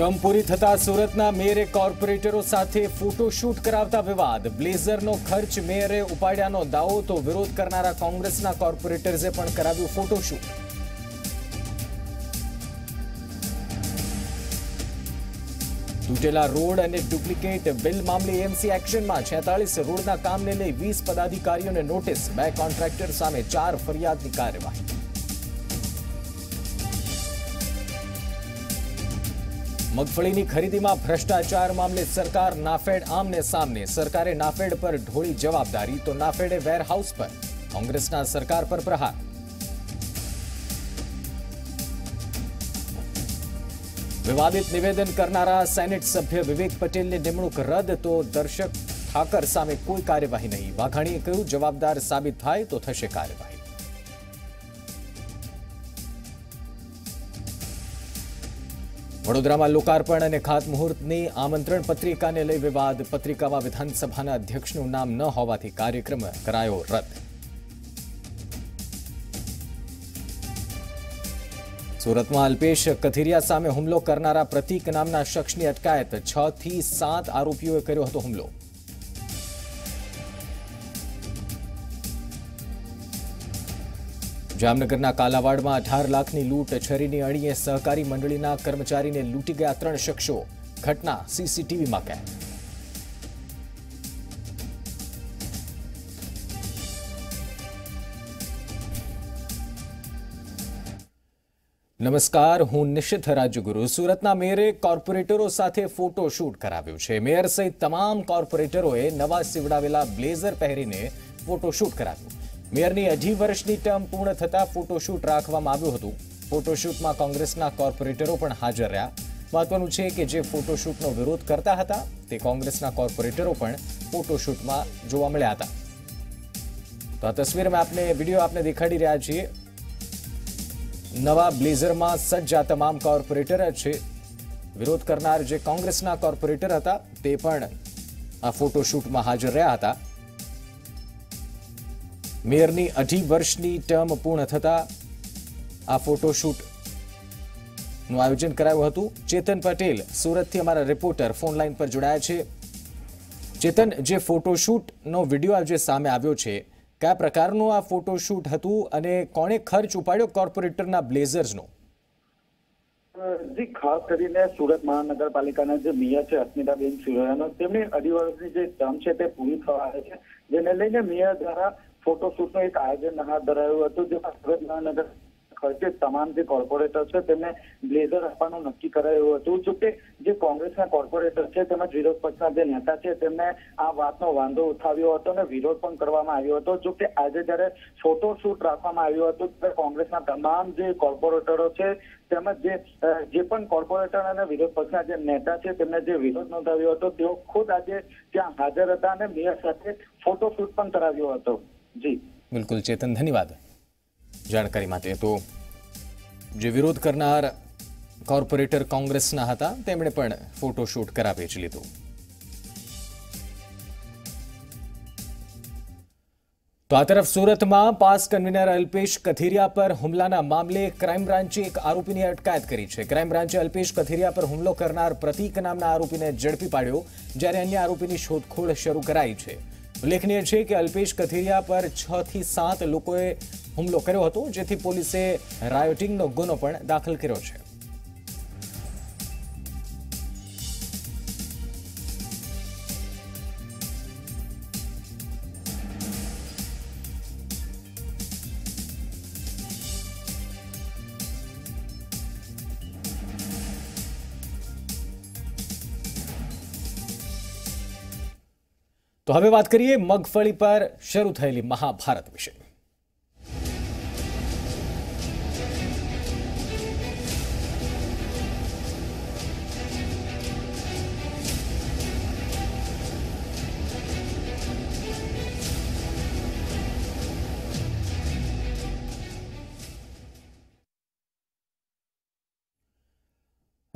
Term પૂરી થતા સુરતના મેયરે કોર્પોરેટરો સાથે ફોટોશૂટ કરાવતા વિવાદ. બ્લેઝરનો ખર્ચ મેયરે ઉપાડ્યાનો દાવો તો વિરોધ કરનારા કોંગ્રેસના કોર્પોરેટર્સે પણ કરાવ્યું ફોટોશૂટ. તૂટેલા રોડ અને ડુપ્લિકેટ બિલ મામલે એમસી એક્શનમાં છેતાળીસ રોડના કામને લઈ વીસ પદાધિકારીઓને નોટિસ. બે કોન્ટ્રાક્ટર સામે ચાર ફરિયાદની કાર્યવાહી. મગફળીની ખરીદીમાં ભ્રષ્ટાચાર મામલે સરકાર નાફેડ આમને સામને. સરકારે નાફેડ પર ઢોળી જવાબદારી, તો નાફેડે વેરહાઉસ પર. કોંગ્રેસના સરકાર પર પ્રહાર. વિવાદિત નિવેદન કરનારા સેનેટ સભ્ય વિવેક પટેલની નિમણૂક રદ, તો દર્શક ઠાકર સામે કોઈ કાર્યવાહી નહીં. વાઘાણીએ કહ્યું, જવાબદાર સાબિત થાય તો થશે કાર્યવાહી. વડોદરામાં લોકાર્પણ અને ખાતમુહૂર્તની આમંત્રણ પત્રિકાને લઈ વિવાદ. પત્રિકામાં વિધાનસભાના અધ્યક્ષનું નામ ન હોવાથી કાર્યક્રમ કરાયો રદ. સુરતમાં અલ્પેશ કથિરિયા સામે હુમલો કરનારા પ્રતીક નામના શખ્સની અટકાયત. છ થી સાત આરોપીઓએ કર્યો હતો હુમલો. જામનગરના કાલાવાડમાં અઢાર લાખની લૂંટ છરીની અણીએ સહકારી મંડળીના કર્મચારીને લૂંટી ગયા ત્રણ શખ્સો. ઘટના સીસીટીવીમાં કેદ નમસ્કાર, હું નિશિત રાજ્યગુરુ સુરતના મેયરે કોર્પોરેટરો સાથે ફોટો શૂટ કરાવ્યું છે. મેયર સહિત તમામ કોર્પોરેટરોએ નવા સીવડાવેલા બ્લેઝર પહેરીને ફોટો શૂટ કરાવ્યું. મેયરની અઢી વર્ષની ટર્મ પૂર્ણ થતાં ફોટોશૂટ રાખવામાં આવ્યું હતું. ફોટોશૂટમાં કોંગ્રેસના કોર્પોરેટરો પણ હાજર રહ્યા. મહત્વનું છે કે જે ફોટોશૂટનો વિરોધ કરતા હતા, તે કોંગ્રેસના કોર્પોરેટરો પણ ફોટોશૂટમાં જોવા મળ્યા હતા. તો આ તસવીરમાં આપને વીડિયો આપને દેખાડી રહ્યા છીએ. નવા બ્લેઝરમાં સજ્જ તમામ કોર્પોરેટર જ છે. વિરોધ કરનાર જે કોંગ્રેસના કોર્પોરેટર હતા, તે પણ આ ફોટોશૂટમાં હાજર રહ્યા હતા. મેયરની અઢી વર્ષની ટર્મ પૂર્ણ થતા આ ફોટોશૂટનું આયોજન કરાયું હતું. ચેતન પટેલ સુરતથી અમારા રિપોર્ટર ફોન લાઈન પર જોડાયા છે. ચેતન, જે ફોટોશૂટનો વીડિયો આજે સામે આવ્યો છે, કયા પ્રકારનું આ ફોટોશૂટ હતું અને કોણે ખર્ચ ઉપાડ્યો કોર્પોરેટરના બ્લેઝર્સનો? જી, ખાસ કરીને સુરત મહાનગરપાલિકાના જે મેયર છે, અસ્મિતાબેન સિરોયાનો તેમની અઢી વર્ષની જે ટર્મ છે તે પૂરી થવા આવે છે. જેને લઈને મેયર દ્વારા ફોટોશૂટનું એક આયોજન હાથ ધરાયું હતું જેમાં સુરત મહાનગર ખર્ચે તમામ જે કોર્પોરેટર છે તેમને બ્લેઝર આપવાનું નક્કી કરાયું હતું. જો કે જે કોંગ્રેસના કોર્પોરેટર છે તેમજ વિરોધ પક્ષના જે નેતા છે તેમને આ વાતનો વાંધો ઉઠાવ્યો હતો અને વિરોધ પણ કરવામાં આવ્યો હતો. જો કે આજે જયારે ફોટોશૂટ રાખવામાં આવ્યો હતો, ત્યારે કોંગ્રેસના તમામ જે કોર્પોરેટરો છે તેમજ જે જે પણ કોર્પોરેટર અને વિરોધ પક્ષના જે નેતા છે તેમને જે વિરોધ નોંધાવ્યો હતો, તેઓ ખુદ આજે ત્યાં હાજર હતા અને મેયર સાથે ફોટોશૂટ પણ કરાવ્યો હતો. જી. બિલકુલ ચેતન, ધન્યવાદ. જાણકારી માટે તો જે વિરોધ કરનાર કોર્પોરેટર કોંગ્રેસના હતા, તેમણે પણ ફોટોશૂટ કરાવી જ લીધું. તો આ તરફ સુરતમાં પાસ કન્વીનર અલ્પેશ કથિરિયા પર હુમલાના મામલે ક્રાઇમ બ્રાન્ચે એક આરોપીની અટકાયત કરી છે. ક્રાઇમ બ્રાન્ચે અલ્પેશ કથિરિયા પર હુમલો કરનાર પ્રતીક નામના આરોપીને ઝડપી પાડ્યો, જ્યારે અન્ય આરોપીની શોધખોળ શરૂ કરાઈ છે. ઉલ્લેખનીય છે કે અલ્પેશ કથિરિયા પર છ થી સાત લોકોએ હુમલો કર્યો હતો, જેથી પોલીસે રાયોટિંગનો ગુનો પણ દાખલ કર્યો છે. તો હવે વાત કરીએ મગફળી પર શરૂ થયેલી મહાભારત વિશે.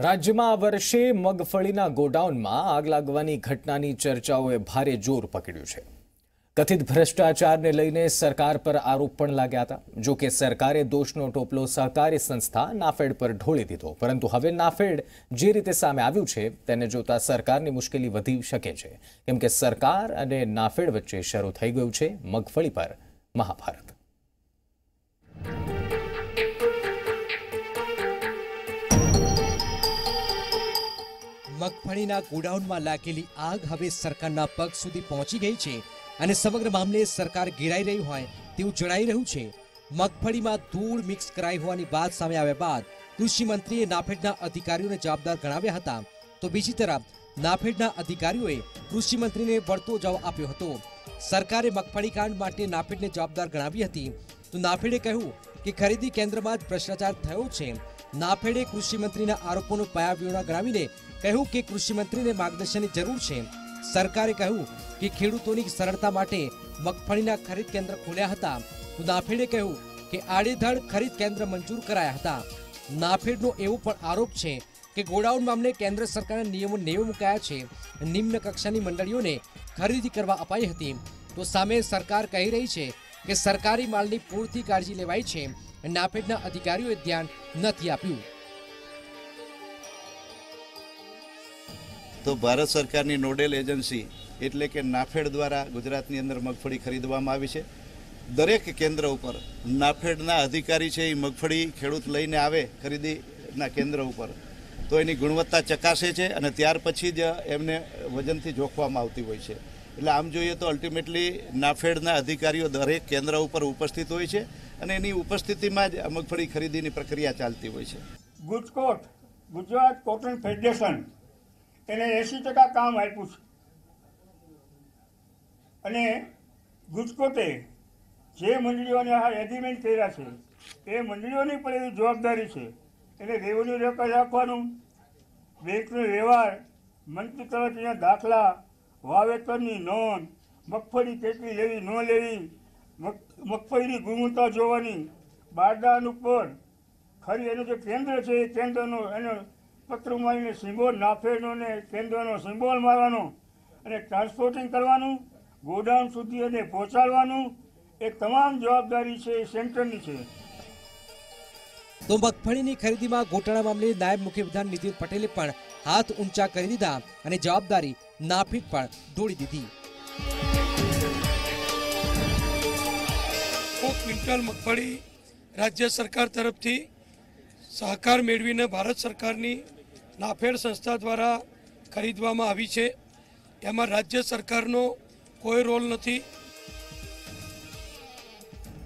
રાજ્યમાં આ વર્ષે મગફળીના ગોડાઉનમાં આગ લાગવાની ઘટનાની ચર્ચાઓએ ભારે જોર પકડ્યું છે. કથિત ભ્રષ્ટાચારને લઈને સરકાર પર આરોપ પણ લાગ્યા હતા. જો કે સરકારે દોષનો ટોપલો સહકારી સંસ્થા નાફેડ પર ઢોળી દીધો. પરંતુ હવે નાફેડ જે રીતે સામે આવ્યું છે, તેને જોતા સરકારની મુશ્કેલી વધી શકે છે. કેમ કે સરકાર અને નાફેડ વચ્ચે શરૂ થઈ ગયું છે મગફળી પર મહાભારત. મગફળીના ગોડાઉનમાં લાગેલી આગ હવે સરકારના પગ સુધી પહોંચી ગઈ છે અને સમગ્ર મામલે સરકાર ઘેરાઈ રહી હોય તેવું જણાઈ રહ્યું છે. મગફળીમાં ધૂળ મિક્સ કરાઈ હોવાની વાત સામે આવ્યા બાદ કૃષિ મંત્રીએ નાફેડના અધિકારીઓને જવાબદાર ગણાવ્યા હતા. તો બીજી તરફ, નાફેડના અધિકારીઓએ કૃષિ મંત્રીને વળતો જવાબ આપ્યો હતો. સરકારે મગફળી કાંડ માટે નાફેડને જવાબદાર ગણાવી હતી. તો નાફેડે કહ્યું કે ખરીદી કેન્દ્રમાં જ ભ્રષ્ટાચાર થયો છે. નાફેડે કૃષિમંત્રીના આરોપોનો આરોપોનો પાયાવિહોણા ગ્રામીને કહ્યું કે કૃષિમંત્રીને માર્ગદર્શનની જરૂર છે. સરકારે કહ્યું કે ખેડૂતોની સરળતા માટે મગફળીના ખરીદ કેન્દ્ર ખોલ્યા હતા. તો નાફેડે કહ્યું કે આડેધડ ખરીદ કેન્દ્ર મંજૂર કરાયા હતા. નાફેડનો એવો પણ આરોપ છે કે ગોડાઉન મામલે કેન્દ્ર સરકારના નિયમો નેવે મુકાયા છે. નિમ્ન કક્ષાની મંડળીઓને ખરીદી કરવા અપાઈ હતી. તો સામે સરકાર કહી રહી છે કે સરકારી માલની પૂરતી કાળજી લેવાઈ છે. નાફેડના અધિકારીઓએ ધ્યાન નથી આપ્યું. તો ભારત સરકારની નોડેલ એજન્સી એટલે કે નાફેડ દ્વારા ગુજરાતની અંદર મગફળી ખરીદવામાં આવી છે. દરેક કેન્દ્ર ઉપર નાફેડના અધિકારી છે એ મગફળી ખેડૂત લઈને આવે ખરીદીના કેન્દ્ર ઉપર. તો એની ગુણવત્તા ચકાસે છે અને ત્યાર પછી જ એમને વજનથી જોખવામાં આવતી હોય છે. એટલે આમ જોઈએ તો અલ્ટિમેટલી નાફેડના અધિકારીઓ દરેક કેન્દ્ર ઉપર ઉપસ્થિત હોય છે. અને એની ઉપસ્થિતિમાં જ મગફળી ખરીદીની પ્રક્રિયા ચાલતી હોય છે. ગુજકોટ ગુજરાત કોટન ફેડરેશન, એને એંસી ટકા કામ આપ્યું છે. અને ગુજકોટે જે મંડળીઓને આ એગ્રીમેન્ટ કર્યા છે, એ મંડળીઓની પણ એવી જવાબદારી છે. એને રેવન્યુ રેકોર્ડ રાખવાનું બેંકનો વ્યવહાર મંત્રી તરફના દાખલા, વાવેતરની નોંધ, મગફળી કેટલી લેવી, ન લેવી મગફળીની ગુણવત્તા જોવાની બારદાન ઉપર ખરી એનું જે કેન્દ્ર છે એ કેન્દ્રનો એનો પત્ર મારીને સિમ્બોલ નાફેડનો ને કેન્દ્રનો સિમ્બોલ મારવાનો અને ટ્રાન્સપોર્ટિંગ કરવાનું, ગોડાઉન સુધી એને પહોંચાડવાનું, એ તમામ જવાબદારી છે એ સેન્ટરની છે. તો મગફળીની ખરીદીમાં ગોટાળા મામલે નાયબ મુખ્યપ્રધાન નીતિન પટેલે પણ હાથ ઊંચા કરી દીધા અને જવાબદારી નાફીડ પણ ઢોળી દીધી. ક્વિન્ટલ મગફળી રાજ્ય સરકાર તરફથી સહકાર મેળવીને ભારત સરકારની નાફેડ સંસ્થા દ્વારા ખરીદવામાં આવી છે. એમાં રાજ્ય સરકારનો કોઈ રોલ નથી.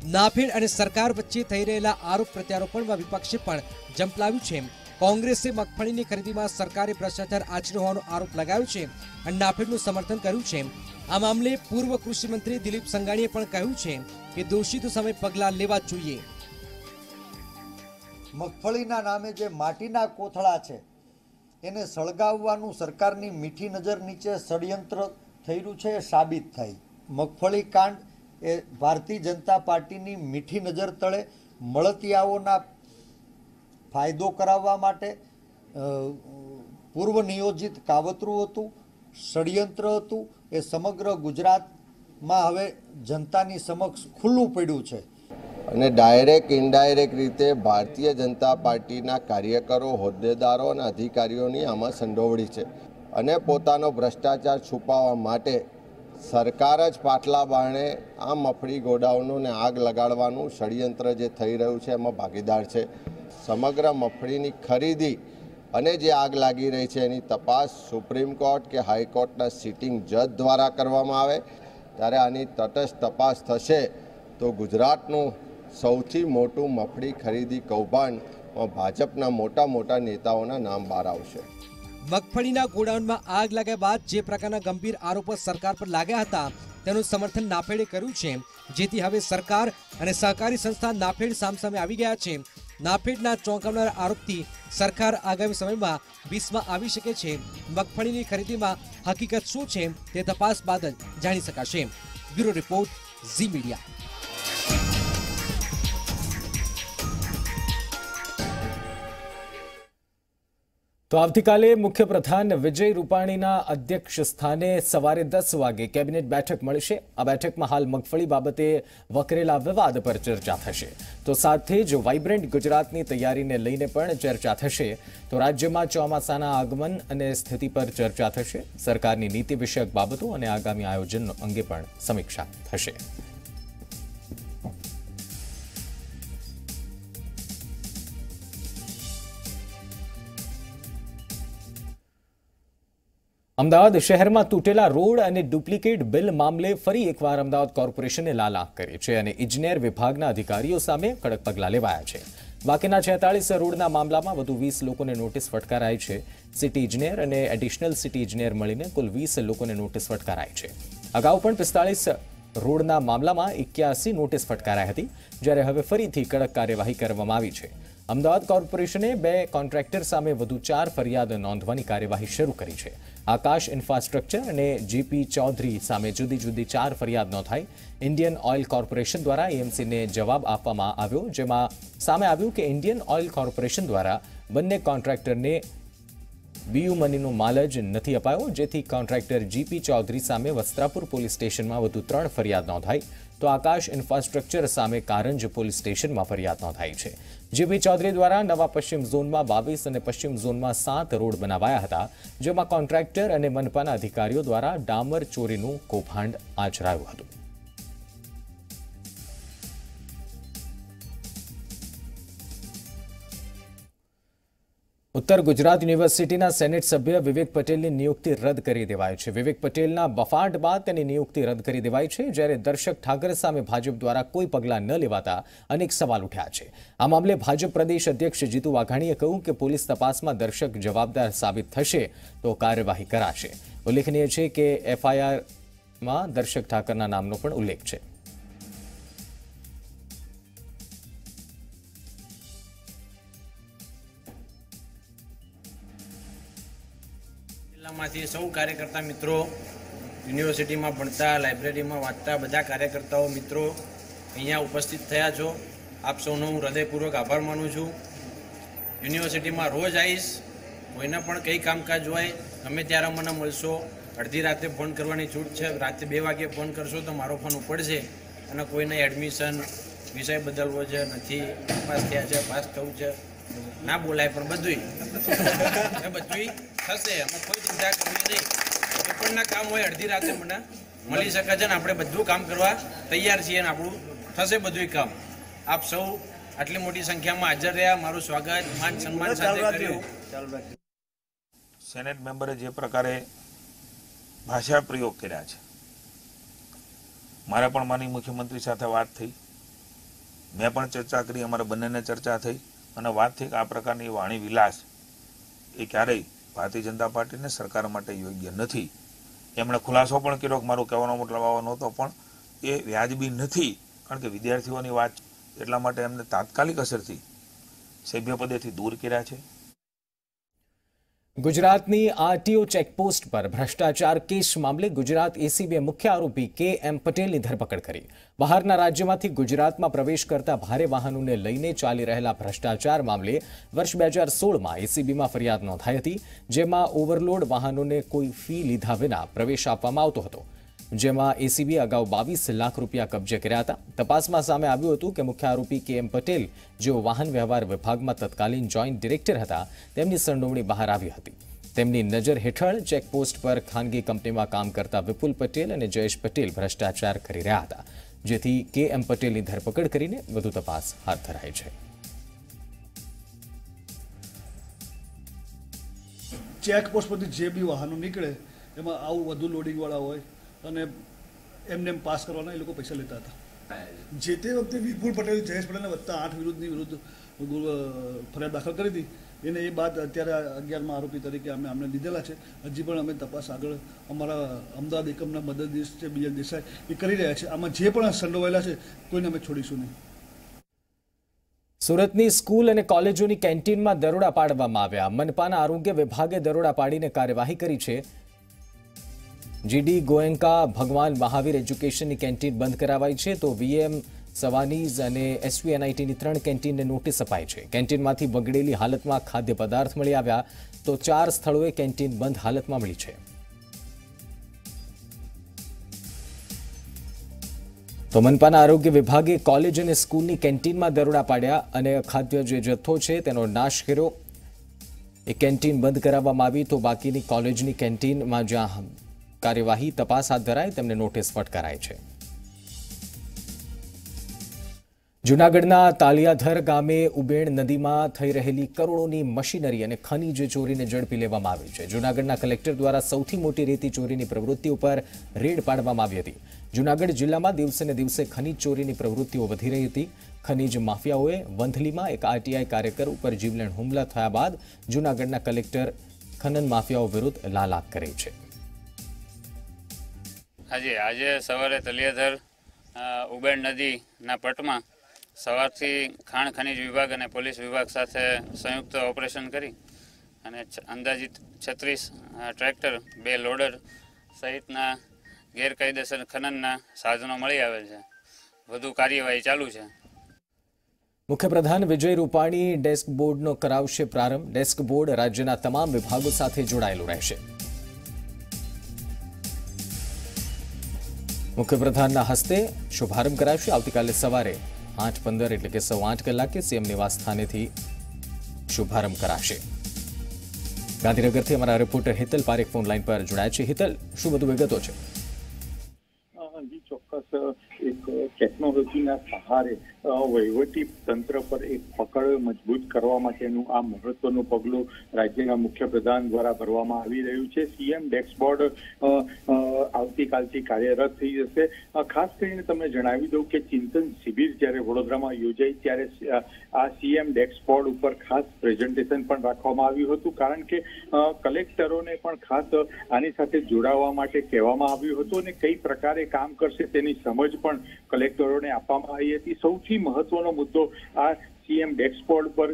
નાફેડ અને સરકાર વચ્ચે થઈ રહેલા આરોપ પ્રત્યારોપણમાં વિપક્ષે પણ જંપલાવ્યું છે. કોંગ્રેસે મગફળીની ખરીદીમાં સરકારે ભ્રષ્ટાચાર આચર્યો હોવાનો આરોપ લગાવ્યો છે અને નાફેડનું સમર્થન કર્યું છે. આ મામલે પૂર્વ કૃષિ મંત્રી દિલીપ સંઘાણીએ પણ કહ્યું છે કે દોષિતો સામે પગલાં લેવા જોઈએ. મગફળીના નામે જે માટીના કોથળા છે, એને સળગાવવાનું સરકારની મીઠી નજર નીચે ષડયંત્ર થઈ રહ્યું છે એ સાબિત થાય મગફળી કાંડ એ ભારતીય જનતા પાર્ટીની મીઠી નજર તળે મળતિયાઓના ફાયદો કરાવવા માટે પૂર્વ નિયોજિત કાવતરું હતું ષડયંત્ર હતું, એ સમગ્ર ગુજરાતમાં હવે જનતાની સમક્ષ ખુલ્લું પડ્યું છે. અને ડાયરેક્ટ ઇનડાયરેક્ટ રીતે ભારતીય જનતા પાર્ટીના કાર્યકરો, હોદ્દેદારો અને અધિકારીઓની આમાં સંડોવણી છે. અને પોતાનો ભ્રષ્ટાચાર છુપાવવા માટે સરકાર જ પાટલા બારણે આ મફળી ગોડાઉનોને આગ લગાડવાનું ષડયંત્ર જે થઈ રહ્યું છે, એમાં ભાગીદાર છે. સમગ્ર મફળીની ખરીદી અને જે આગ લાગી રહી છે એની તપાસ સુપ્રીમ કોર્ટ કે હાઈકોર્ટના સિટિંગ જજ દ્વારા કરવામાં આવે. ત્યારે આની તટસ્થ તપાસ થશે તો ગુજરાતનું સૌથી મોટું મફળી ખરીદી કૌભાંડમાં ભાજપના મોટા મોટા નેતાઓના નામ બહાર આવશે. મગફળીના ગોડાઉનમાં આગ લાગ્યા બાદ જે પ્રકારના ગંભીર આરોપો સરકાર પર લાગ્યા હતા, તેનું સમર્થન નાફેડે કર્યું છે. જેથી હવે સરકાર અને સહકારી સંસ્થા નાફેડ સામસામે આવી ગયા છે. નાફેડના ચોંકાવનાર આરોપથી સરકાર આગામી સમયમાં વીસમાં આવી શકે છે. મગફળીની ખરીદીમાં હકીકત શું છે તે તપાસ બાદ જ જાણી શકાશે. Bureau report Zee media. તો આવતીકાલે મુખ્યપ્રધાન વિજય રૂપાણીના અધ્યક્ષ સ્થાને સવારે દસ વાગે કેબિનેટ બેઠક મળશે. આ બેઠકમાં હાલ મગફળી બાબતે વકરેલા વિવાદ પર ચર્ચા થશે. તો સાથે જ વાઇબ્રન્ટ ગુજરાતની તૈયારીને લઈને પણ ચર્ચા થશે. તો રાજ્યમાં ચોમાસાના આગમન અને સ્થિતિ પર ચર્ચા થશે. સરકારની નીતિ વિષયક બાબતો અને આગામી આયોજન અંગે પણ સમીક્ષા થશે. અમદાવાદ શહેરમાં તૂટેલા રોડ અને ડુપ્લિકેટ બિલ મામલે ફરી એકવાર અમદાવાદ કોર્પોરેશને લાલ આંખ કરી છે અને ઇજનેર વિભાગના અધિકારીઓ સામે કડક પગલાં લેવાયા છે. બાકીના છેતાળીસ રોડના મામલામાં વધુ વીસ લોકોને નોટિસ ફટકારાઈ છે. સિટી ઇજનેર અને એડિશનલ સિટી ઇજનેર મળીને કુલ વીસ લોકોને નોટિસ ફટકારાઈ છે. અગાઉ પણ પિસ્તાળીસ રોડના મામલામાં એક્યાસી નોટિસ ફટકારાઈ હતી, જ્યારે હવે ફરીથી કડક કાર્યવાહી કરવામાં આવી છે. અમદાવાદ કોર્પોરેશને બે કોન્ટ્રાક્ટર સામે વધુ ચાર ફરિયાદ નોંધવાની કાર્યવાહી શરૂ કરી છે. આકાશ ઇન્ફ્રાસ્ટ્રક્ચર અને જીપી ચૌધરી સામે જુદી જુદી ચાર ફરિયાદ નોંધાઈ. ઇન્ડિયન ઓઇલ કોર્પોરેશન દ્વારા એએમસીને જવાબ આપવામાં આવ્યો, જેમાં સામે આવ્યું કે ઇન્ડિયન ઓઇલ કોર્પોરેશન દ્વારા બંને કોન્ટ્રાક્ટરને બીયુ મનીનો માલ જ નથી અપાયો, જેથી કોન્ટ્રાક્ટર જીપી ચૌધરી સામે વસ્ત્રાપુર પોલીસ સ્ટેશનમાં વધુ ત્રણ ફરિયાદ નોંધાઈ. તો આકાશ ઇન્ફ્રાસ્ટ્રક્ચર સામે કારંજ પોલીસ સ્ટેશનમાં ફરિયાદ નોંધાઈ છે. જીબી ચૌધરી દ્વારા નવા પશ્ચિમ ઝોનમાં બાવીસ અને પશ્ચિમ ઝોનમાં સાત રોડ બનાવાયા હતા, જેમાં કોન્ટ્રાક્ટર અને મનપાના અધિકારીઓ દ્વારા ડામર ચોરીનું કૌભાંડ આચરાયું હતું. ઉત્તર ગુજરાત યુનિવર્સિટીના સેનેટ સભ્ય વિવેક પટેલની નિયુક્તિ રદ કરી દેવાઈ છે. વિવેક પટેલના બફાટ બાદ તેની નિયુક્તિ રદ કરી દેવાઈ છે, જ્યારે દર્શક ઠાકર સામે ભાજપ દ્વારા કોઈ પગલાં ન લેવાતા અનેક સવાલ ઉઠ્યા છે. આ મામલે ભાજપ પ્રદેશ અધ્યક્ષ જીતુ વાઘાણીએ કહ્યું કે પોલીસ તપાસમાં દર્શક જવાબદાર સાબિત થશે તો કાર્યવાહી કરાશે. ઉલ્લેખનીય છે કે એફઆઈઆરમાં દર્શક ઠાકરના નામનો પણ ઉલ્લેખ છે. જિલ્લામાંથી સૌ કાર્યકર્તા મિત્રો, યુનિવર્સિટીમાં ભણતા, લાઇબ્રેરીમાં વાંચતા બધા કાર્યકર્તાઓ મિત્રો અહીંયા ઉપસ્થિત થયા છો. આપ સૌનો હું હૃદયપૂર્વક આભાર માનું છું. યુનિવર્સિટીમાં રોજ આવીશ, કોઈને પણ કંઈ કામકાજ હોય, ગમે ત્યારે મને મળશો. અડધી રાતે ફોન કરવાની છૂટ છે, રાતે બે વાગે ફોન કરશો તો મારો ફોન ઉપડશે અને કોઈને એડમિશન વિષય બદલવો છે, નથી, પાસ થયા છે, પાસ થવું છે. ના બોલાય પણ બધુંય. બધું બધુંય થશે. અમે કોઈ ચિંતા કરવી નહીં. પેપરના કામ હોય અડધી રાતે મને. મળી શકે છે ને આપણે બધું કામ કરવા તૈયાર છીએ અને આપણું. થશે બધુંય કામ. આપ સૌ આટલી મોટી સંખ્યામાં હાજર રહ્યા. મારું સ્વાગત માન સન્માન સાથે કર્યું. સેનેટ મેમ્બરે જે પ્રકારે ભાષા પ્રયોગ કર્યા છે. મારા પણ માની મુખ્યમંત્રી સાથે વાત થઈ. મેં પણ ચર્ચા કરી અમારા બંનેને ચર્ચા થઈ. અને વાત થઈ કે આ પ્રકારની વાણી વિલાસ એ ક્યારેય ભારતીય જનતા પાર્ટીને સરકાર માટે યોગ્ય નથી. એમણે ખુલાસો પણ કર્યો કે મારું કહેવાનો મતલબ આવો નહોતો, પણ એ વ્યાજબી નથી, કારણ કે વિદ્યાર્થીઓની વાત એટલા માટે એમને તાત્કાલિક અસરથી સભ્યપદેથી દૂર કર્યા છે. ગુજરાતની આરટીઓ ચેકપોસ્ટ પર ભ્રષ્ટાચાર કેસ મામલે ગુજરાત એસીબીએ મુખ્ય આરોપી કે એમ પટેલની ધરપકડ કરી. બહારના રાજ્યમાંથી ગુજરાતમાં પ્રવેશ કરતા ભારે વાહનોને લઈને ચાલી રહેલા ભ્રષ્ટાચાર મામલે વર્ષ બે હજાર સોળમાં એસીબીમાં ફરિયાદ નોંધાઈ હતી, જેમાં ઓવરલોડ વાહનોને કોઈ ફી લીધા વિના પ્રવેશ આપવામાં આવતો હતો. જેમાં એસીબી અગાઉ બાવીસ લાખ રૂપિયા કબજે કર્યા હતા. તપાસમાં સામે આવ્યું હતું કે મુખ્ય આરોપી કે એમ પટેલ, જેઓ વાહન વ્યવહાર વિભાગમાં તત્કાલીન જોઈન્ટ ડિરેક્ટર હતા, તેમની સંડોવણી બહાર આવી હતી. તેમની નજર હેઠળ ચેકપોસ્ટ પર ખાનગી કંપનીમાં કામ કરતા વિપુલ પટેલ અને જયેશ પટેલ ભ્રષ્ટાચાર કરી રહ્યા હતા. જેથી કે એમ પટેલની ધરપકડ કરીને વધુ તપાસ હાથ ધરાઈ છે. ચેકપોસ્ટ પરથી જે બી વાહનો નીકળે, એમાં આવું વધુ લોડિંગવાળા હોય અને એમને એમ પાસ કરવાના એ લોકો પૈસા લેતા હતા. જે તે વખતે વિપુલ પટેલ, જયેશ પટેલને વત્તા આઠ વિરુદ્ધની વિરુદ્ધ ફરિયાદ દાખલ કરી હતી. એને એ બાદ અત્યારે અગિયારમાં આરોપી તરીકે અમે અમને લીધેલા છે. હજી પણ અમે તપાસ આગળ અમારા અમદાવાદ એકમના મદદનીશ છે બીજા દેસાઈ, એ કરી રહ્યા છે. આમાં જે પણ સંડોવાયેલા છે, કોઈને અમે છોડીશું નહીં. સુરતની સ્કૂલ અને કોલેજોની કેન્ટીનમાં દરોડા પાડવામાં આવ્યા. મનપાના આરોગ્ય વિભાગે દરોડા પાડીને કાર્યવાહી કરી છે. જીડી ગોયંકા ભગવાન મહાવીર એજ્યુકેશનની કેન્ટીન બંધ કરાવાઈ છે, તો વીએમ સવાનીઝ અને એસવીએનઆઈટીની ત્રણ કેન્ટીનને નોટિસ અપાઈ છે. કેન્ટીનમાંથી બગડેલી હાલતમાં ખાદ્ય પદાર્થ મળી આવ્યા, તો ચાર સ્થળોએ કેન્ટીન બંધ હાલતમાં મળી છે. તો મનપાના આરોગ્ય વિભાગે કોલેજ અને સ્કૂલની કેન્ટીનમાં દરોડા પાડ્યા અને ખાદ્ય જે જથ્થો છે, તેનો નાશ કર્યો. એ કેન્ટીન બંધ કરાવવામાં આવી, તો બાકીની કોલેજની કેન્ટીનમાં જ્યાં કાર્યવાહી તપાસ હાથ ધરાય તેમને નોટિસ ફટકારાય છે. જૂનાગઢના તાલિયાધર ગામે ઉબેણ નદીમાં થઈ રહેલી કરોડોની મશીનરી અને ખનીજ ચોરીને ઝડપી લેવામાં આવી છે. જૂનાગઢના કલેક્ટર દ્વારા સૌથી મોટી રેતી ચોરીની પ્રવૃત્તિ ઉપર રેડ પાડવામાં આવી હતી. જૂનાગઢ જિલ્લામાં દિવસે ને દિવસે ખનીજ ચોરીની પ્રવૃત્તિઓ વધી રહી હતી. ખનીજ માફિયાઓએ વંથલીમાં એક આરટીઆઈ કાર્યકર ઉપર જીવલેણ હુમલા થયા બાદ જૂનાગઢના કલેક્ટર ખનન માફિયાઓ વિરુદ્ધ લાલાક કરી છે. આજે આજે સવારે તલિયાધર ઉબેણ નદીના પટમાં સવારથી ખાણ ખનિજ વિભાગ અને પોલીસ વિભાગ સાથે સંયુક્ત ઓપરેશન કરી અને અંદાજિત છત્રીસ ટ્રેક્ટર, બે લોડર સહિતના ગેરકાયદેસર ખનનના સાધનો મળી આવેલ છે. વધુ કાર્યવાહી ચાલુ છે. મુખ્યપ્રધાન વિજય રૂપાણી ડેસ્ક બોર્ડનો કરાવશે પ્રારંભ. ડેસ્ક બોર્ડ રાજ્યના તમામ વિભાગો સાથે જોડાયેલું રહેશે. મુખ્યપ્રધાનના હસ્તે શુભારંભ કરાશે આવતીકાલે સવારે આઠ પંદર એટલે કે સવા આઠ કલાકે સીએમ નિવાસ સ્થાનેથી શુભારંભ કરાશે. ગાંધીનગરથી અમારા reporter Hital Parekh phone line પર જોડાયા છે. હિતલ, શું બધું વિગતો છે? ચોક્કસ. એક ટેકનોલોજીના સહારે વહીવટી તંત્ર પર એક પકડ મજબૂત કરવા માટેનું આ મહત્વનું પગલું રાજ્યના મુખ્ય પ્રધાન દ્વારા ભરવામાં આવી રહ્યું છે. સીએમ ડેસ્કબોર્ડ આવતીકાલથી કાર્યરત થઈ જશે. ખાસ કરીને તમને જણાવી દઉં કે ચિંતન શિબિર જ્યારે વડોદરામાં યોજાઈ ત્યારે આ સીએમ ડેસ્કબોર્ડ ઉપર ખાસ પ્રેઝન્ટેશન પણ રાખવામાં આવ્યું હતું. કારણ કે કલેક્ટરોને પણ ખાસ આની સાથે જોડાવા માટે કહેવામાં આવ્યું હતું અને કઈ પ્રકારે કામ કરશે તેની સમજ પણ કલેક્ટરોને આપવામાં આવી હતી. સૌથી મહત્વનો મુદ્દો આ સીએમ ડેસ્કબોર્ડ પર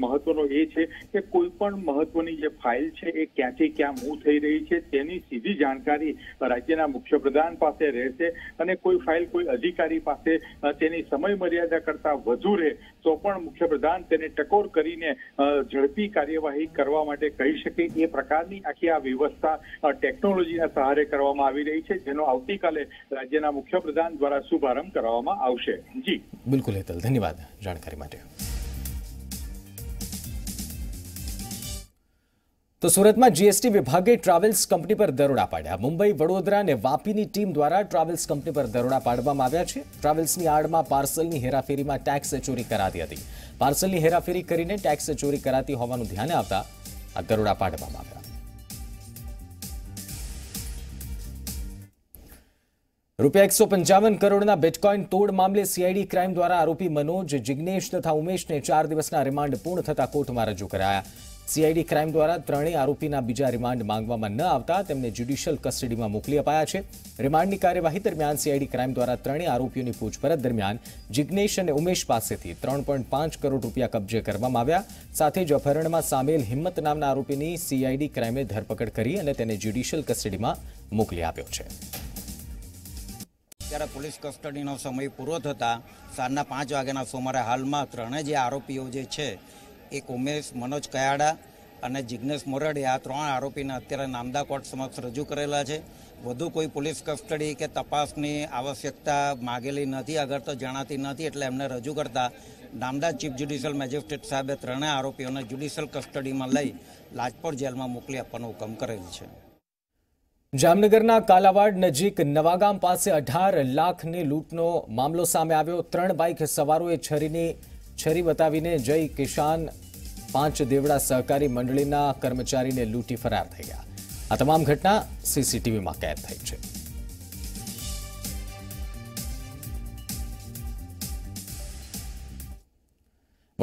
મહત્વનો એ છે કે કોઈ પણ મહત્વની જે ફાઇલ છે એ ક્યાંથી ક્યાં મૂવ થઈ રહી છે, તેની સીધી જાણકારી રાજ્યના મુખ્ય પ્રધાન પાસે રહેશે અને કોઈ ફાઇલ કોઈ અધિકારી પાસે તેની સમય મર્યાદા કરતા વધુ રહે તો પણ મુખ્યપ્રધાન તેને ટકોર કરીને ઝડપી કાર્યવાહી કરવા માટે કહી શકે. એ પ્રકારની આખી આ વ્યવસ્થા ટેકનોલોજીના સહારે કરવામાં આવી રહી છે, જેનો આવતીકાલે રાજ્યના મુખ્યપ્રધાન દ્વારા શુભારંભ કરવામાં આવશે. જી. બિલકુલ હેતલ. ધન્યવાદ જાણકારી માટે. તો સુરતમાં જીએસટી વિભાગે ટ્રાવેલ્સ કંપની પર દરોડા પાડ્યા. મુંબઈ, વડોદરા અને વાપીની ટીમ દ્વારા ટ્રાવેલ્સ કંપની પર દરોડા પાડવામાં આવ્યા છે. ટ્રાવેલ્સની આડમાં પાર્સલની હેરાફેરીમાં ટેક્સ ચોરી કરાતી હતી. પાર્સલની હેરાફેરી કરીને ટેક્સ ચોરી કરાતી હોવાનું ધ્યાને આવતા આ દરોડા પાડવામાં આવ્યા. રૂપિયા એકસો પંચાવન કરોડના બિટકોઇન તોડ મામલે સીઆઈડી ક્રાઇમ દ્વારા આરોપી મનોજ, જિગ્નેશ તથા ઉમેશને ચાર દિવસના રિમાન્ડ પૂર્ણ થતા કોર્ટમાં રજૂ કરાયા. સીઆઈડી ક્રાઇમ દ્વારા ત્રણેય આરોપીના બીજા રિમાન્ડ માંગવામાં ન આવતા તેમને જ્યુડિશિયલ કસ્ટડીમાં મોકલી અપાયા છે. રિમાન્ડની કાર્યવાહી દરમિયાન સીઆઈડી ક્રાઇમ દ્વારા ત્રણેય આરોપીઓની પૂછપરછ દરમિયાન જિગ્નેશ અને ઉમેશ પાસેથી ત્રણ પોઈન્ટ કરોડ રૂપિયા કબજે કરવામાં આવ્યા. સાથે જ અપહરણમાં સામેલ હિંમત નામના આરોપીની સીઆઈડી ક્રાઇમે ધરપકડ કરી અને તેને જ્યુડિશિયલ કસ્ટડીમાં મોકલી આપ્યો છે. ત્યારે પોલીસ કસ્ટડીનો સમય પૂરો થતાં સાંજના પાંચ વાગ્યાના સુમારે હાલમાં ત્રણેય જે આરોપીઓ જે છે એક ઉમેશ, મનોજ કયાડા અને જિગ્નેશ મોરડી આ ત્રણ આરોપીને અત્યારે નામદા કોર્ટ સમક્ષ રજૂ કરેલા છે. વધુ કોઈ પોલીસ કસ્ટડી કે તપાસની આવશ્યકતા માગેલી નથી, અગર તો જણાતી નથી એટલે એમને રજૂ કરતા નામદા ચીફ જ્યુડિશિયલ મેજિસ્ટ્રેટ સાહેબે ત્રણેય આરોપીઓને જ્યુડિશિયલ કસ્ટડીમાં લઈ લાજપોર જેલમાં મોકલી આપવાનો હુકમ કરેલ છે. જામનગરના કાલાવાડ નજીક નવાગામ પાસે અઢાર લાખની લૂંટનો મામલો સામે આવ્યો. ત્રણ બાઇક સવારોએ છરીની છરી બતાવીને જય કિસાન. પાંચ દેવડા સહકારી મંડળીના કર્મચારીને લૂંટી ફરાર થઈ ગયા. આ તમામ ઘટના સીસીટીવીમાં કેદ થઈ છે.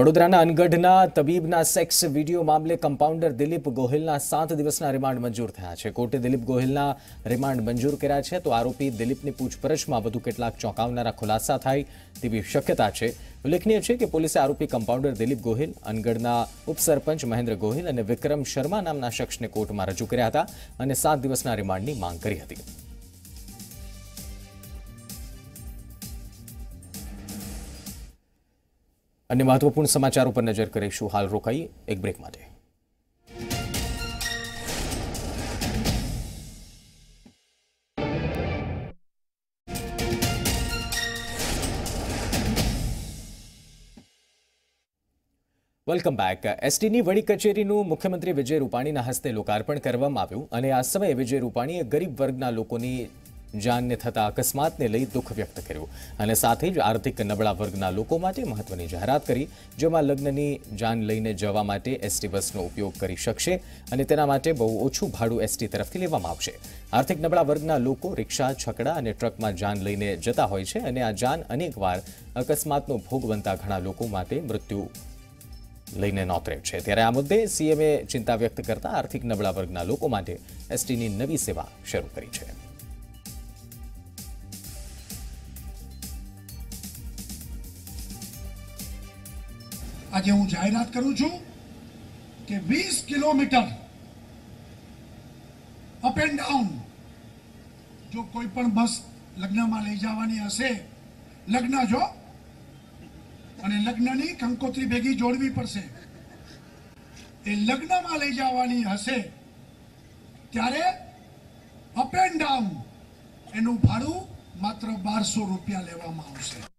વડોદરાના અનગઢના તબીબના સેક્સ વીડિયો મામલે કમ્પાઉન્ડર દિલીપ ગોહિલના સાત દિવસના રિમાન્ડ મંજૂર થયા છે. કોર્ટે દિલીપ ગોહિલના રિમાન્ડ મંજૂર કર્યા છે. તો આરોપી દિલીપની પૂછપરછમાં વધુ કેટલાક ચોંકાવનારા ખુલાસા થાય તેવી શક્યતા છે. ઉલ્લેખનીય છે કે પોલીસે આરોપી કમ્પાઉન્ડર દિલીપ ગોહિલ, અનગઢના ઉપસરપંચ મહેન્દ્ર ગોહિલ અને વિક્રમ શર્મા નામના શખ્સને કોર્ટમાં રજૂ કર્યા હતા અને સાત દિવસના રિમાન્ડની માંગ કરી હતી. અન્ય મહત્વપૂર્ણ સમાચારો પર નજર કરીશું. હાલ રોકાઈ એક બ્રેક માટે. વેલકમ બેક એસટીની વડી કચેરીનું મુખ્યમંત્રી વિજય રૂપાણીના હસ્તે લોકાર્પણ કરવામાં આવ્યું અને આ સમયે વિજય રૂપાણીએ ગરીબ વર્ગના લોકોની જાનને થતા અકસ્માતને લઈ દુઃખ વ્યક્ત કર્યું. અને સાથે જ આર્થિક નબળા વર્ગના લોકો માટે મહત્વની જાહેરાત કરી, જેમાં લગ્નની જાન લઈને જવા માટે એસટી બસનો ઉપયોગ કરી શકશે અને તેના માટે બહુ ઓછું ભાડું એસટી તરફથી લેવામાં આવશે. આર્થિક નબળા વર્ગના લોકો રિક્ષા, છકડા અને ટ્રકમાં જાન લઈને જતા હોય છે અને આ જાન અનેકવાર અકસ્માતનો ભોગ બનતા ઘણા લોકો માટે મૃત્યુ લઈને નોતરે છે. ત્યારે આ મુદ્દે સીએમએ ચિંતા વ્યક્ત કરતા આર્થિક નબળા વર્ગના લોકો માટે એસટીની નવી સેવા શરૂ કરી છે. આજે હું જાહેરાત કરું છું કે વીસ કિલોમીટર અપ એન્ડ ડાઉન જો કોઈ પણ બસ લગ્નમાં લઈ જવાની હશે, લગ્ન જો, અને લગ્નની કંકોત્રી ભેગી જોડવી પડશે, એ લગ્નમાં લઈ જવાની હશે, ત્યારે અપ એન્ડ ડાઉન એનું ભાડું માત્ર બારસો રૂપિયા લેવામાં આવશે.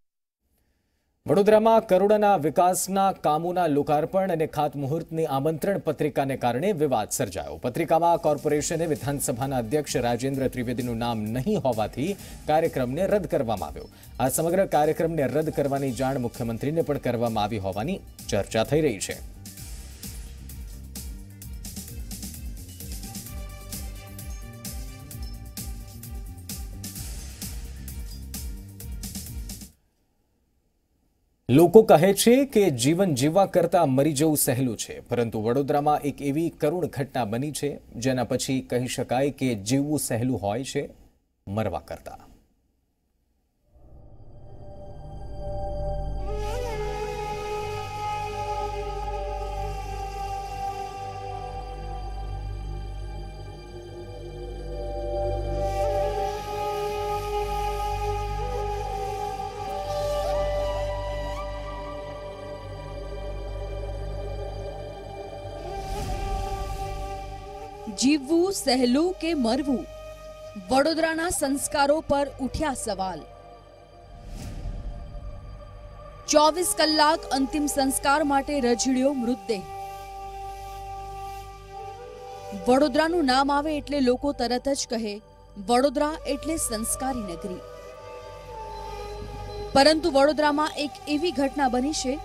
વડોદરામાં કરોડોના વિકાસના કામોના લોકાર્પણ અને ખાતમુહૂર્તની આમંત્રણ પત્રિકાને કારણે વિવાદ સર્જાયો. પત્રિકામાં કોર્પોરેશને વિધાનસભાના અધ્યક્ષ રાજેન્દ્ર ત્રિવેદીનું નામ નહીં હોવાથી કાર્યક્રમને રદ કરવામાં આવ્યો. આ સમગ્ર કાર્યક્રમને રદ કરવાની જાણ મુખ્યમંત્રીને પણ કરવામાં આવી હોવાની ચર્ચા થઈ રહી છે. લોકો કહે છે કે જીવન જીવવા કરતાં મરી જવું સહેલું છે, પરંતુ વડોદરામાં એક એવી કરુણ ઘટના બની છે, જેના પછી કહી શકાય કે જીવવું સહેલું હોય છે, મરવા કરતાં. જીવવું, સહેલું કે મરવું? વડોદરાના સંસ્કારો પર ઉઠ્યા સવાલ. ચોવીસ કલાક અંતિમ સંસ્કાર માટે રજડ્યો મૃતદેહ. વડોદરાનું નામ આવે એટલે લોકો તરત જ કહે, વડોદરા એટલે સંસ્કારી નગરી. પરંતુ વડોદરામાં એક એવી ઘટના બની છે,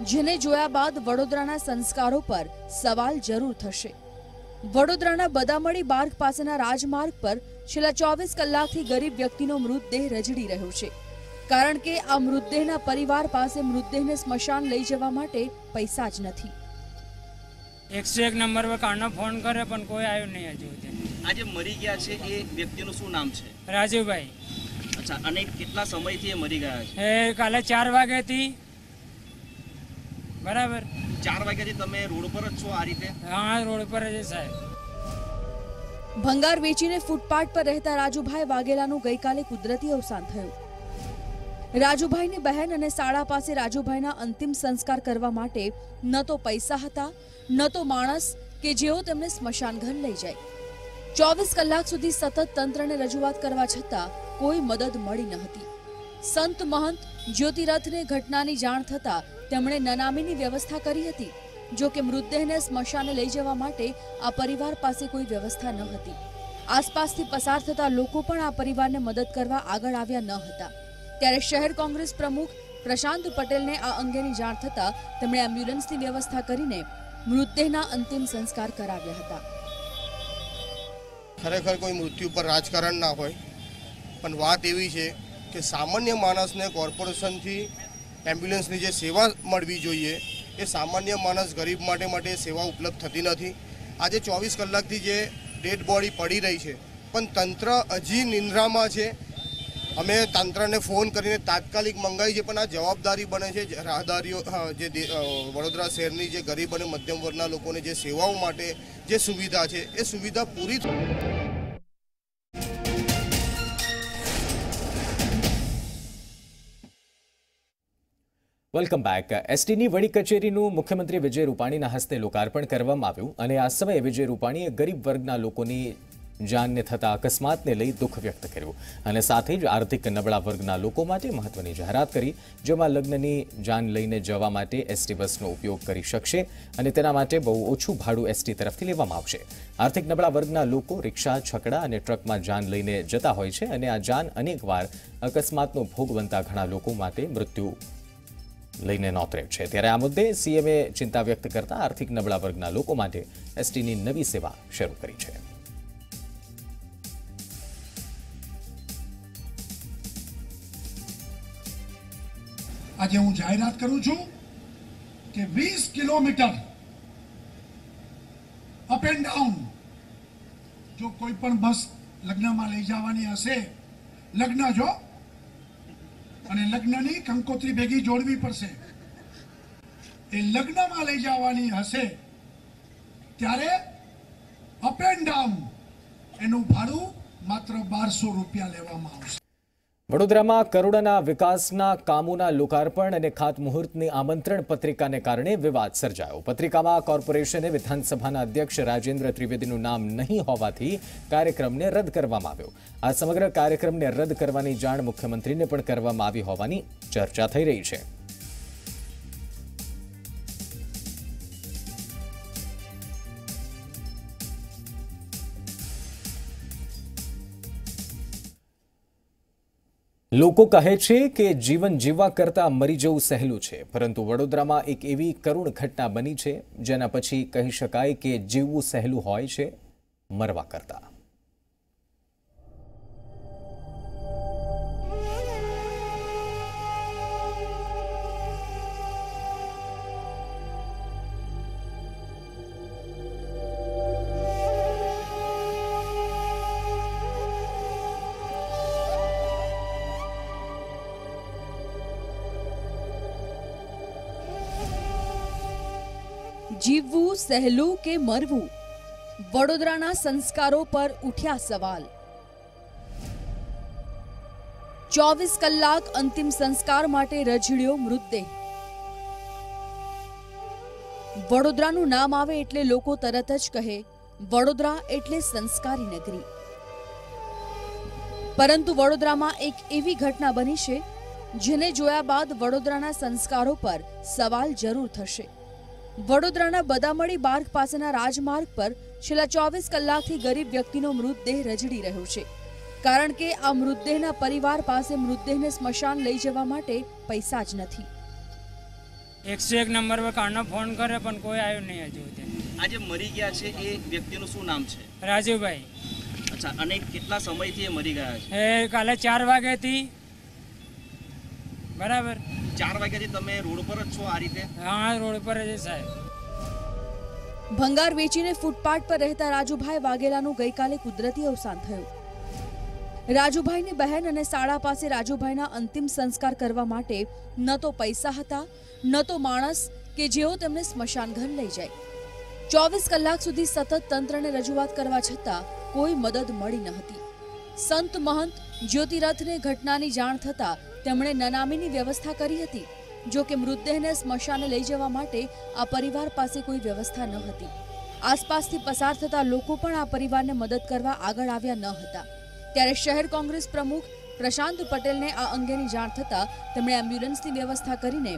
જેને જોયા બાદ વડોદરાના સંસ્કારો પર સવાલ જરૂર થશે. વડોદરાના બદામડી માર્ગ પાસેના રાજમાર્ગ પર છેલ્લા ચોવીસ કલાકથી ગરીબ વ્યક્તિનો મૃતદેહ રજડી રહ્યો છે. કારણ કે આ મૃતદેહના પરિવાર પાસે મૃતદેહને સ્મશાન લઈ જવા માટે પૈસા જ નથી. એકસો એક નંબર પર કારનો ફોન કરે પણ કોઈ આવ્યો નહીં હજુ સુધી. આજે મરી ગયા છે એ વ્યક્તિનું શું નામ છે? રાજુભાઈ. અચ્છા અને કેટલા સમયથી એ મરી ગયા છે? એ કાલે ચાર વાગ્યાથી બરાબર. ચાર વાગ્યાથી તમે રોડ પર જ છો આ રીતે? હા રોડ પર જ સાહેબ. ભંગાર વેચીને ફૂટપાથ પર રહેતા રાજુભાઈ વાઘેલાનું ગઈકાલે કુદરતી અવસાન થયું. રાજુભાઈની બહેન અને શાળા પાસે રાજુભાઈના અંતિમ સંસ્કાર કરવા માટે ન તો પૈસા હતા ન તો માણસ કે જેઓ તેમને સ્મશાન ઘર લઈ જાય. ચોવીસ કલાક સુધી સતત તંત્રને રજૂઆત કરવા છતાં કોઈ મદદ મળી ન હતી. સંત મહંત જ્યોતિરથને ઘટનાની જાણ થતાં તેમણે નનામીની વ્યવસ્થા કરી હતી, જો કે મૃતદેહને સ્મશાને લઈ જવા માટે આ પરિવાર પાસે કોઈ વ્યવસ્થા ન હતી. આસપાસથી પસાર થતા લોકો પણ આ પરિવારને મદદ કરવા આગળ આવ્યા ન હતા. ત્યારે શહેર કોંગ્રેસ પ્રમુખ પ્રશાંત પટેલને આ અંગેની જાણ થતાં તેમણે એમ્બ્યુલન્સની વ્યવસ્થા કરીને મૃતદેહના અંતિમ સંસ્કાર કરાવ્યા હતા. ખરેખર કોઈ મૃત્યુ પર રાજકારણ ના હોય, પણ વાત એવી છે કે સામાન્ય માણસને કોર્પોરેશનથી એમ્બ્યુલન્સની જે સેવા મળવી જોઈએ એ સામાન્ય માણસ ગરીબ માટે માટે સેવા ઉપલબ્ધ થતી નથી. આજે ચોવીસ કલાકથી જે ડેડ બોડી પડી રહી છે, પણ તંત્ર હજી નિંદ્રામાં છે. અમે તંત્રને ફોન કરીને તાત્કાલિક મંગાવી છે, પણ આ જવાબદારી બને છે. રાહદારીઓ જે વડોદરા શહેરની જે ગરીબ અને મધ્યમ વર્ગના લોકોને જે સેવાઓ માટે જે સુવિધા છે, એ સુવિધા પૂરી વેલકમ બેક એસટીની વડી કચેરીનું મુખ્યમંત્રી વિજય રૂપાણીના હસ્તે લોકાર્પણ કરવામાં આવ્યું અને આ સમયે વિજય રૂપાણીએ ગરીબ વર્ગના લોકોની જાનને થતા અકસ્માતને લઈ દુઃખ વ્યક્ત કર્યું. અને સાથે જ આર્થિક નબળા વર્ગના લોકો માટે મહત્વની જાહેરાત કરી, જેમાં લગ્નની જાન લઈને જવા માટે એસટી બસનો ઉપયોગ કરી શકશે અને તેના માટે બહુ ઓછું ભાડું એસટી તરફથી લેવામાં આવશે. આર્થિક નબળા વર્ગના લોકો રિક્ષા, છકડા અને ટ્રકમાં જાન લઈને જતા હોય છે અને આ જાન અનેકવાર અકસ્માતનો ભોગ બનતા ઘણા લોકો માટે મૃત્યુ લઈને નોતરે છે. ત્યારે આ મુદ્દે સીએમએ ચિંતા વ્યક્ત કરતા આર્થિક નબળા વર્ગના લોકો માટે એસટીની નવી સેવા શરૂ કરી છે. આજે હું જાહેરાત કરું છું કે વીસ કિલોમીટર અપ એન્ડ ડાઉન જો કોઈ પણ બસ લગ્નમાં લઈ જવાની હશે, લગ્ન જો અને લગ્નની કંકોત્રી ભેગી જોડવી પડશે. એ લગ્નમાં લઈ જવાની હશે ત્યારે અપ એન્ડ ડાઉન એનું ભાડું માત્ર બારસો રૂપિયા લેવામાં આવશે. વડોદરામાં કરોડના વિકાસના કામોના લોકાર્પણ અને ખાતમુહૂર્તની આમંત્રણ પત્રિકાને કારણે વિવાદ સર્જાયો. પત્રિકામાં કોર્પોરેશને વિધાનસભાના અધ્યક્ષ રાજેન્દ્ર ત્રિવેદીનું નામ નહીં હોવાથી કાર્યક્રમને રદ કરવામાં આવ્યો. આ સમગ્ર કાર્યક્રમને રદ કરવાની જાણ મુખ્યમંત્રીને પણ કરવામાં આવી હોવાની ચર્ચા થઈ રહી છે. લોકો કહે છે કે જીવન જીવવા કરતાં મરી જવું સહેલું છે, પરંતુ વડોદરામાં એક એવી કરુણ ઘટના બની છે, જેના પછી કહી શકાય કે જીવવું સહેલું હોય છે, મરવા કરતાં. જીવવું, સહેલું કે મરવું? વડોદરાના સંસ્કારો પર ઉઠ્યા સવાલ. ચોવીસ કલાક અંતિમ સંસ્કાર માટે રજડ્યો મૃતદેહ. વડોદરાનું નામ આવે એટલે લોકો તરત જ કહે, વડોદરા એટલે સંસ્કારી નગરી. પરંતુ વડોદરામાં એક એવી ઘટના બની છે, જેને જોયા બાદ વડોદરાના સંસ્કારો પર સવાલ જરૂર થશે. વડોદરાના બદામડી બાર્ગ પાસેના રાજમાર્ગ પર છેલ્લા ચોવીસ કલાકથી ગરીબ વ્યક્તિનો મૃતદેહ રજડી રહ્યો છે. કારણ કે આ મૃતદેહના પરિવાર પાસે મૃતદેહને સ્મશાન લઈ જવા માટે પૈસા જ નથી. એકસો એક નંબર પર કાનો ફોન કરે પણ કોઈ આવ્યો નહીં હજુ આજે મરી ગયા છે એ વ્યક્તિનું શું નામ છે? રાજુભાઈ. અચ્છા અને કેટલા સમયથી એ મરી ગયા છે? એ કાલે ચાર વાગ્યાથી બરાબર. ચાર વાગ્યાથી તમે રોડ પર જ છો આ રીતે? હા રોડ પર જ સાહેબ. ભંગાર વેચીને ફૂટપાથ પર રહેતા રાજુભાઈ વાઘેલાનું ગઈકાલે કુદરતી અવસાન થયું. રાજુભાઈની બહેન અને શાળા પાસે રાજુભાઈના અંતિમ સંસ્કાર કરવા માટે ન તો પૈસા હતા ન તો માણસ કે જેઓ તેમને સ્મશાન ઘર લઈ જાય. ચોવીસ કલાક સુધી સતત તંત્રને રજૂઆત કરવા છતાં કોઈ મદદ મળી ન હતી. સંત મહંત જ્યોતિરથને ઘટનાની જાણ થતાં તેમણે નનામીની વ્યવસ્થા કરી હતી, જો કે મૃતદેહને સ્મશાને લઈ જવા માટે આ પરિવાર પાસે કોઈ વ્યવસ્થા ન હતી. આસપાસથી પસાર થતા લોકો પણ આ પરિવારને મદદ કરવા આગળ આવ્યા ન હતા. ત્યારે શહેર કોંગ્રેસ પ્રમુખ પ્રશાંત પટેલને આ અંગેની જાણ થતાં તેમણે એમ્બ્યુલન્સની વ્યવસ્થા કરીને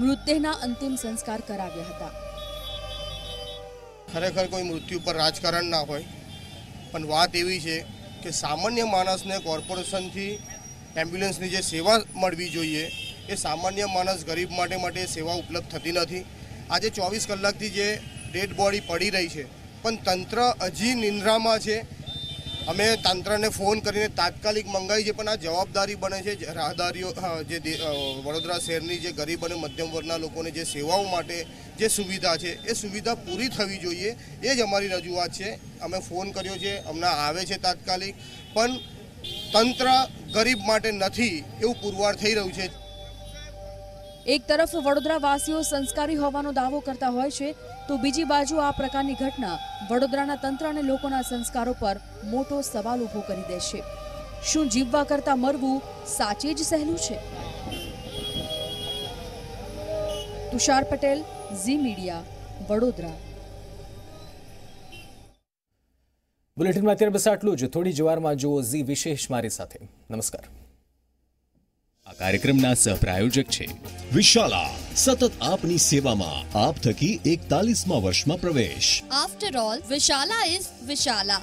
મૃતદેહના અંતિમ સંસ્કાર કરાવ્યા હતા. ખરેખર કોઈ મૃત્યુ પર રાજકારણ ના હોય, પણ વાત એવી છે કે સામાન્ય માણસને કોર્પોરેશનથી એમ્બ્યુલન્સની જે સેવા મળવી જોઈએ એ સામાન્ય માણસ ગરીબ માટે માટે સેવા ઉપલબ્ધ થતી નથી. આજે ચોવીસ કલાકથી જે ડેડ બોડી પડી રહી છે, પણ તંત્ર હજી નિંદ્રામાં છે. અમે તંત્રને ફોન કરીને તાત્કાલિક મંગાવી છે, પણ આ જવાબદારી બને છે. રાહદારીઓ જે વડોદરા શહેરની જે ગરીબ અને મધ્યમ વર્ગના લોકોને જે સેવાઓ માટે જે સુવિધા છે, એ સુવિધા પૂરી થવી જોઈએ. એ જ અમારી રજૂઆત છે. અમે ફોન કર્યો છે હમણાં આવે છે તાત્કાલિક. પણ તંત્ર ગરીબ માટે નથી એવું પુરવાર થઈ રહ્યું છે. એક તરફ વડોદરા વાસીઓ સંસ્કારી હોવાનો દાવો કરતા હોય છે, તો બીજી બાજુ આ પ્રકારની ઘટના વડોદરાના તંત્ર અને લોકોના સંસ્કારો પર મોટો સવાલ ઊભો કરી દે છે. શું જીવવા કરતાં મરવું સાચે જ સહેલું છે? Tushar Patel, Zee media, Vadodara. બુલેટિનમાં અત્યારે બસ આટલું જ. થોડી જ વારમાં જુઓ ઝી વિશેષ મારી સાથે. નમસ્કાર. આ કાર્યક્રમના સહપ્રાયોજક છે વિશાલા. સતત આપની સેવામાં આપ થકી એકતાલીસમાં વર્ષમાં પ્રવેશ. After all Vishala is Vishala.